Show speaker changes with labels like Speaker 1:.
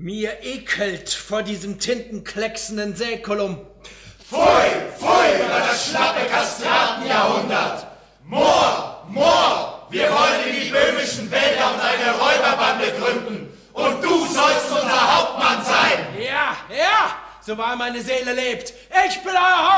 Speaker 1: Mir ekelt vor diesem tintenklecksenden Säkulum.
Speaker 2: Pfui, pfui über das schlappe Kastratenjahrhundert! Moor, Moor! Wir wollen in die böhmischen Wälder und eine Räuberbande gründen. Und du sollst unser Hauptmann sein!
Speaker 1: Ja, ja! So wahr meine Seele lebt. Ich bin euer Hauptmann!